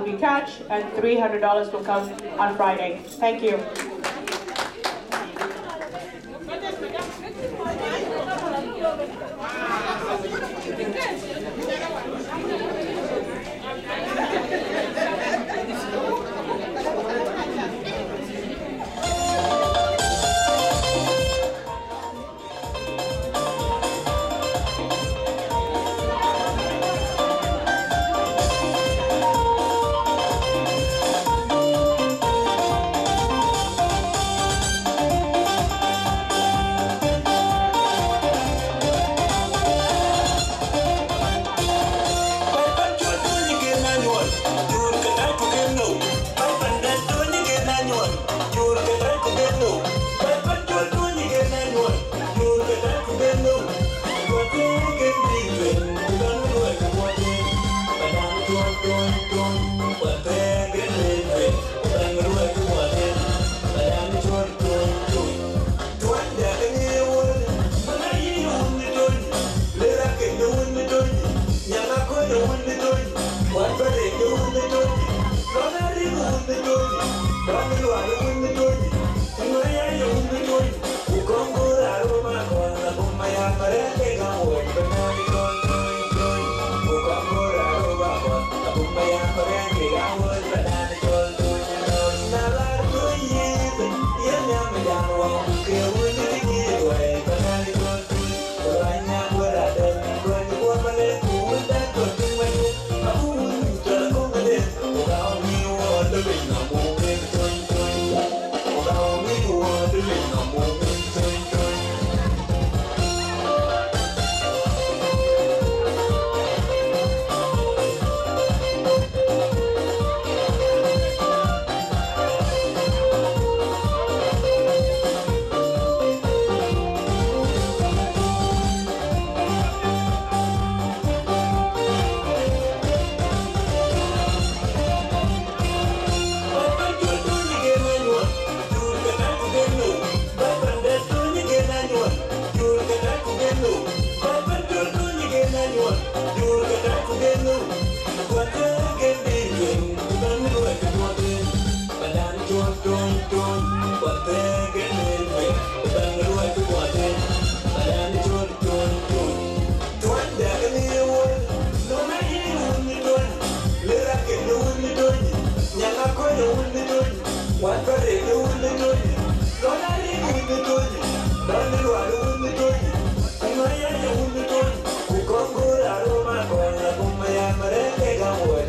will be cash, and $300 will come on Friday. Thank you. 어?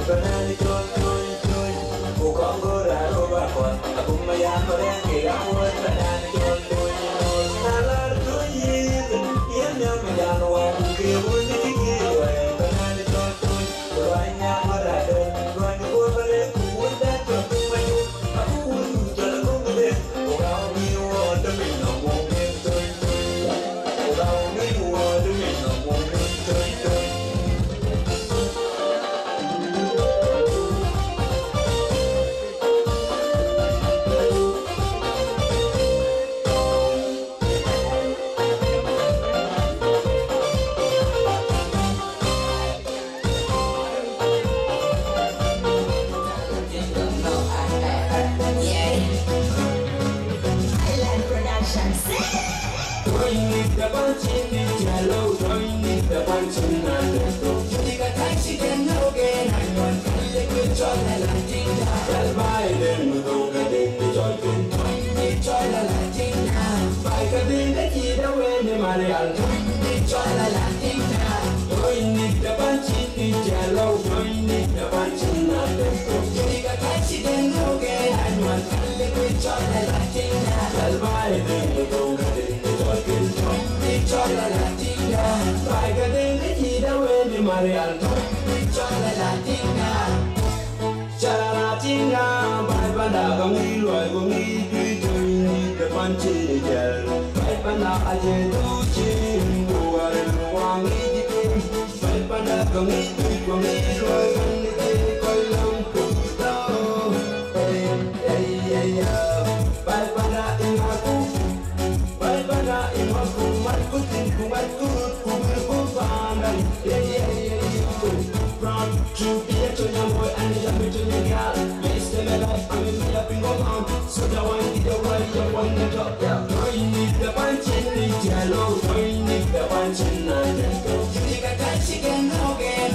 Benalik roll, roll, roll Bukang gora, roba kwa Akong mayaman rin dabancin jalo doini dabancin na dato Jadi ka taxi den roge na yon kalle ke chola la jinda Kalbai den mudoga den ni jolkin Doini chola la jinda Bai ka den da ki da weni mari alka real Chala la tinga Chala la tinga Bai banda ga ngi loi go ngi tui tui ni te pan chi gel Bai banda a je tu chi ngu a re wa ngi di ti. Bai banda ga ngi tui go ngi loi go ngi ti, koi lam ku to. Hey hey hey ya Bai banda in ha ku Bai banda in ha ku, Mai ku tin ku, mai ku me a bit in the gal my life, I'm in my bring So the one did the one, the one that up No, you. need the punch the jello No, you the punch the jello You think I can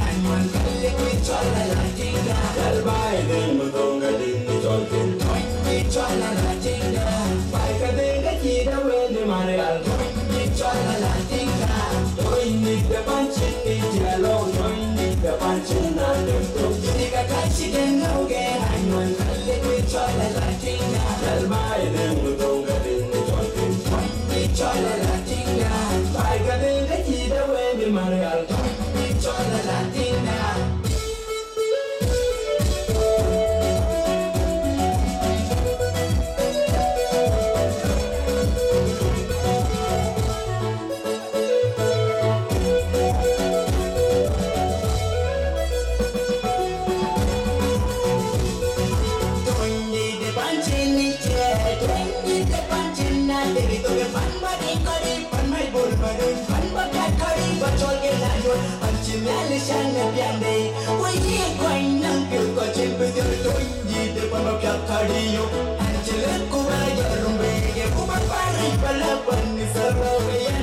I'm on Kali with chola la tinga Tell by the punch the the the Diga tashi gen hogen anywan kalle kwi chola la tinga Dal bai den mo door Acımeli şenle piyende Oye koynan gül koçin pütür Doyunji de bana piyat kariyo Acılı kuva yarım bege Kuma parayı bala panni sarvaya